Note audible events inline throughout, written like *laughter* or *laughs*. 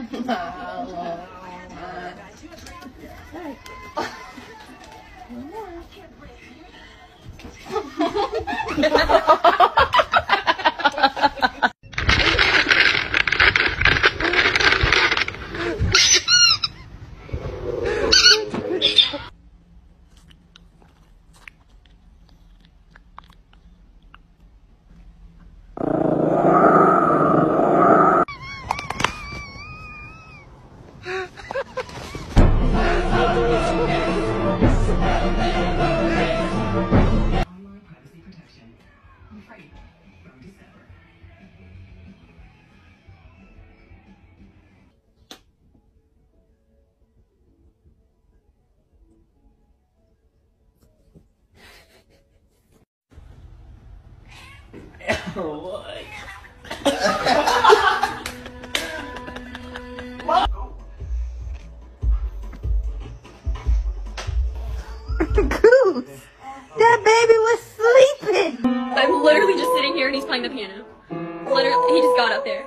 Online *laughs* Goose! That baby was sleeping! I'm literally just sitting here and he's playing the piano. Literally, he just got up there.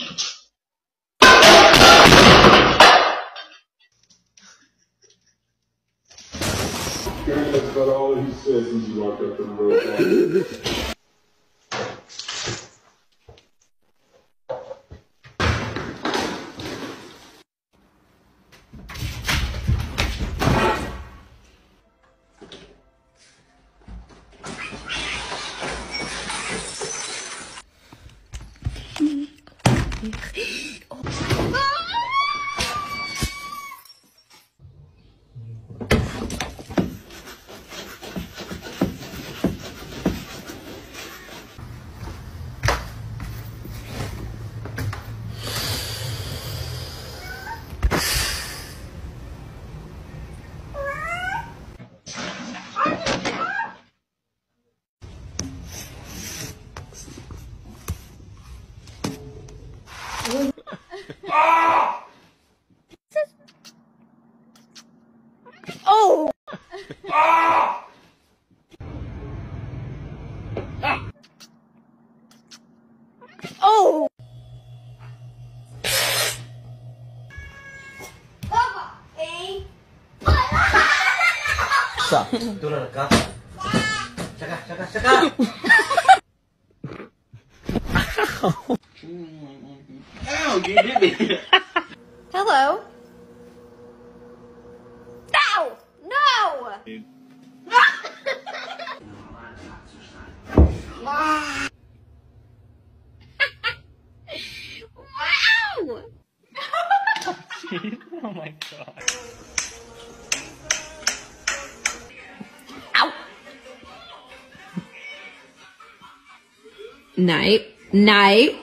That's about all he said since he walked up the road. Sa, turun ka. Saka, saka, saka. Ow, you did it. Hello? No! No! *laughs* wow! *laughs* *laughs* oh my god. Night. Night.